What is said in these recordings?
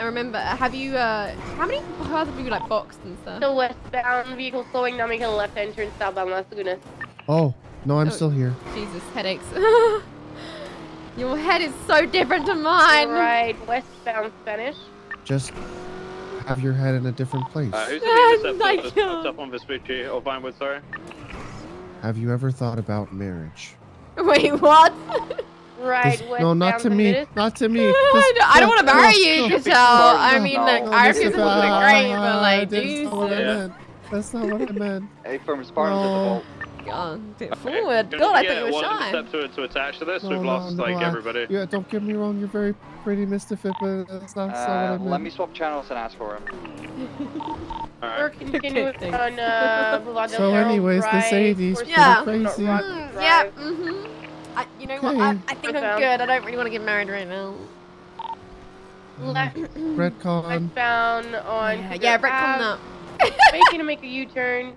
And remember, have you, uh, how many cars have you, like, boxed and stuff? The westbound vehicle slowing down, making a left hand turn southbound Las Lagunas. Oh, no, I'm Oh. still here. Jesus, headaches. Your head is so different to mine. Right, westbound Spanish. Just have your head in a different place. Uh, who's Oh the my interceptor that's God. up on Vespucci or Vinewood, sorry? Have you ever thought about marriage? Wait, what? Right, This- no, not to me. Bermudas. Not to me. I Just- don't, I don't want to marry no, you, no. Cattell. I mean, no, like, no, I Mr. refuse to look great, but like, That's not what I meant. That's not what I meant. Hey, from Spartans at the No. vault. God, bit Okay. forward. Can God, we I get thought you were one shy. interceptor to attach to this? No, We've no, lost, no, like, I- everybody. Yeah, don't get me wrong. You're very pretty, Mr. Fit, but that's not, that's not what I Uh, meant. let me swap channels and ask for him. We're Alright. continuing thanks. on uh, So Cerro anyways, this Drive, 80s Yeah. pretty crazy. Rock Mm, Drive. yeah, mm-hmm. I, you know what? I, I think I'm good. I don't really want to get married right now. Left, Redcon. westbound on Yeah, Cougar yeah, retcon Ave, that. making to make a U-turn.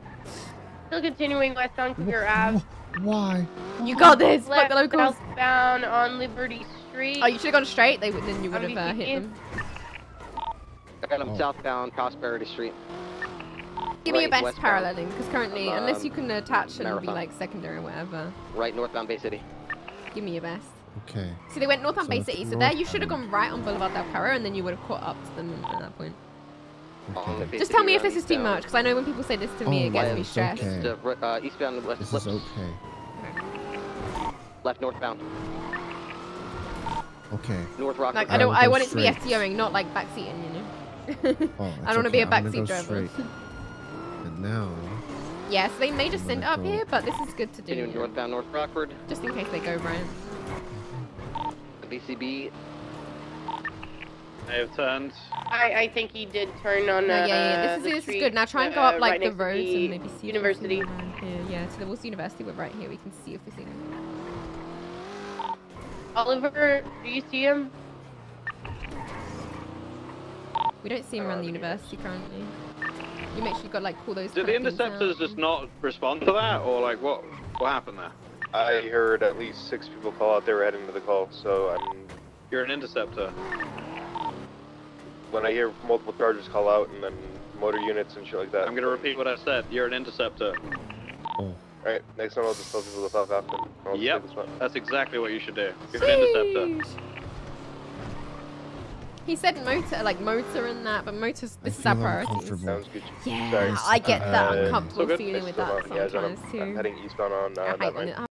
Still continuing westbound Cougar Ave. Wh- Why? You got this. Fuck Left the locals. southbound on Liberty Street. Oh, you should have gone straight. They then you would have uh, hit VPN. them. I got him Oh. southbound Prosperity Street. Give me your best westbound. paralleling, because currently, Um, unless you can attach and be like secondary or whatever, Right northbound Bay City. Give me your best. Okay. So they went north on So Bay it's City, so there you should have gone right on Boulevard del Perro, and then you would have caught up to them at that point. Okay. Just tell me if this is too much, because I know when people say this to me, Oh, it gets me stressed. okay. The, ri- uh, eastbound west This flips. is okay. Left northbound. Okay. North Rock. Like, I I don't, will I go want it to be straight. FTOing, not like backseating, you know? Oh, I it's don't want to be a I'm gonna backseat driver. And now, yeah, so they may just I'm send up here, but this is good to do, Continuing northbound North Rockford. just in case they go right. BCB. May have turned. I, I think he did turn on. No, uh, yeah, yeah, this is, the this is good. Now try and go uh, up like right the next roads the and maybe see if we see university. them here. Yeah, to the Worcester University, we're right here. We can see if we see them. Oliver, do you see him? We don't see him around the university currently. You make sure you got like all those. Did the kind of things interceptors just not respond to that? Or, like, what what happened there? I heard at least six people call out they were heading to the call, so I'm You're an interceptor. when I hear multiple charges call out and then motor units and shit like that. I'm gonna repeat what I said. You're an interceptor. oh, Alright, next time I'll just tell people to South Afton. I'll Yep. take this one. That's exactly what you should do. You're an interceptor. Sheesh. He said motor, like motor and that, but motors. I This is feel our priority. Sounds good. Yeah, Sorry. I get that Uh, uncomfortable so good. feeling with that not- yeah, I'm- sometimes I'm too. heading eastbound on uh, hate that when line. it